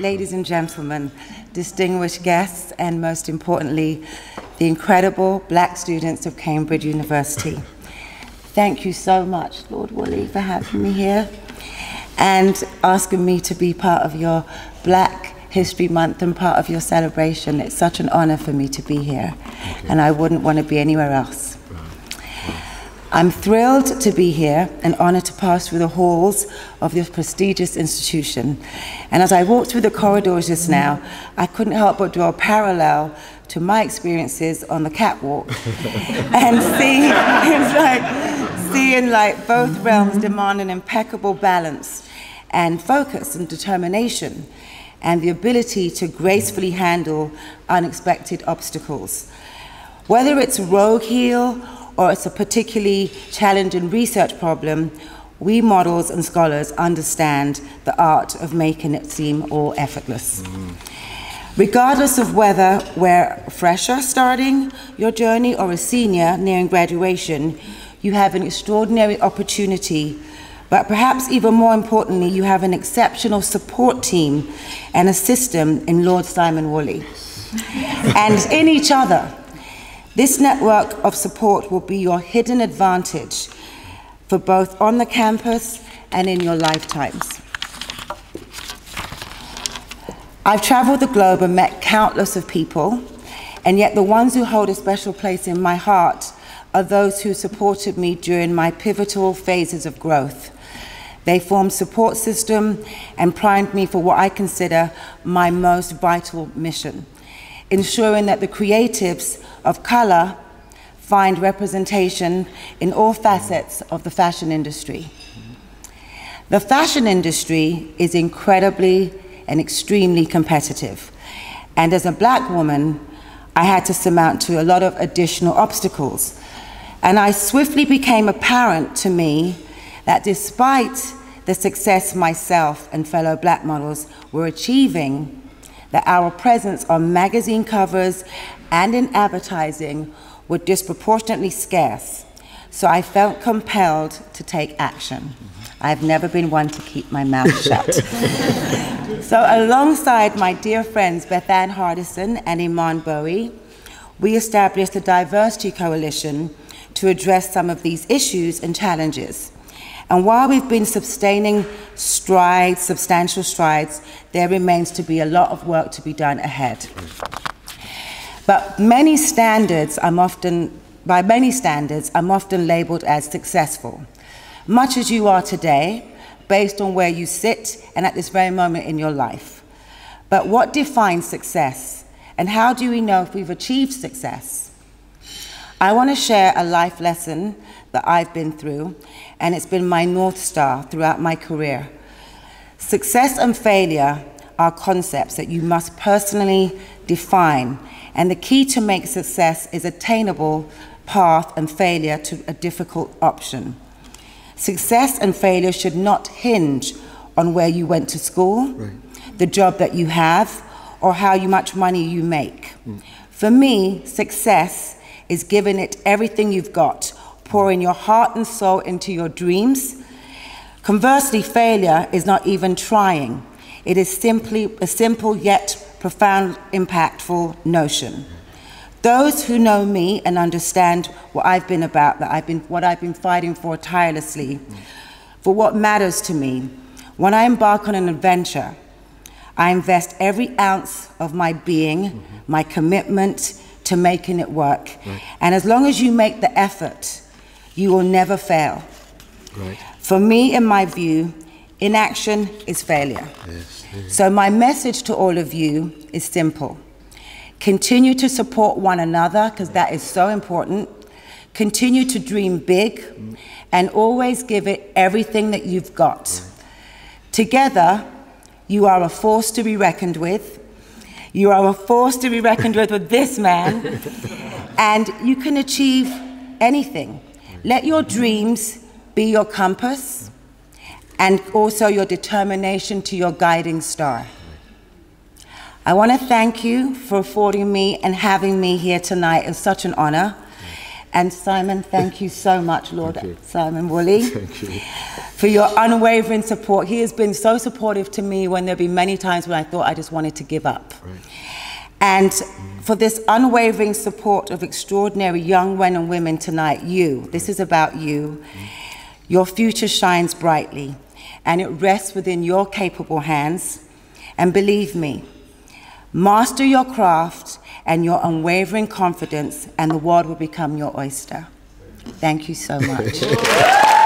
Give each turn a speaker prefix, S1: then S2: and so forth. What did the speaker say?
S1: ladies and gentlemen, distinguished guests, and most importantly, the incredible black students of Cambridge University. Thank you so much, Lord Woolley, for having me here and asking me to be part of your Black History Month and part of your celebration. It's such an honor for me to be here, and I wouldn't want to be anywhere else. I'm thrilled to be here and honored to pass through the halls of this prestigious institution. And as I walked through the corridors just now, I couldn't help but draw a parallel to my experiences on the catwalk and see, it's like, seeing like both realms demand an impeccable balance and focus and determination and the ability to gracefully handle unexpected obstacles. Whether it's rogue heel or it's a particularly challenging research problem, we models and scholars understand the art of making it seem all effortless. Mm. Regardless of whether we're fresher starting your journey or a senior nearing graduation, you have an extraordinary opportunity, but perhaps even more importantly, you have an exceptional support team and a system in Lord Simon Woolley and in each other. This network of support will be your hidden advantage for both on the campus and in your lifetimes. I've traveled the globe and met countless of people, and yet the ones who hold a special place in my heart are those who supported me during my pivotal phases of growth. They formed support system and primed me for what I consider my most vital mission, ensuring that the creatives of color find representation in all facets of the fashion industry. The fashion industry is incredibly and extremely competitive. And as a black woman, I had to surmount to a lot of additional obstacles. And I swiftly became apparent to me that despite the success myself and fellow black models were achieving, that our presence on magazine covers and in advertising were disproportionately scarce. So I felt compelled to take action. I've never been one to keep my mouth shut. so, alongside my dear friends Bethann Hardison and Iman Bowie, we established the diversity coalition to address some of these issues and challenges. And while we've been sustaining strides, substantial strides, there remains to be a lot of work to be done ahead. But many standards, I'm often, by many standards, I'm often labeled as successful much as you are today, based on where you sit and at this very moment in your life. But what defines success? And how do we know if we've achieved success? I want to share a life lesson that I've been through, and it's been my North Star throughout my career. Success and failure are concepts that you must personally define, and the key to make success is attainable path and failure to a difficult option. Success and failure should not hinge on where you went to school, right. the job that you have, or how much money you make. Mm. For me, success is giving it everything you've got, pouring your heart and soul into your dreams. Conversely, failure is not even trying. It is simply a simple yet profound, impactful notion. Those who know me and understand what I've been about, that I've been, what I've been fighting for tirelessly, for what matters to me, when I embark on an adventure, I invest every ounce of my being, mm -hmm. my commitment to making it work. Right. And as long as you make the effort, you will never fail. Right. For me, in my view, inaction is failure. Yes, yes. So my message to all of you is simple. Continue to support one another, because that is so important. Continue to dream big mm. and always give it everything that you've got. Together, you are a force to be reckoned with. You are a force to be reckoned with with this man, and you can achieve anything. Let your dreams be your compass and also your determination to your guiding star. I want to thank you for affording me and having me here tonight. It's such an honor. And Simon, thank you so much, Lord Simon Woolley,
S2: Thank you.
S1: for your unwavering support. He has been so supportive to me when there have been many times when I thought I just wanted to give up. And for this unwavering support of extraordinary young men and women tonight, you, this is about you. Your future shines brightly, and it rests within your capable hands. And believe me, master your craft and your unwavering confidence, and the world will become your oyster. Thank you so much.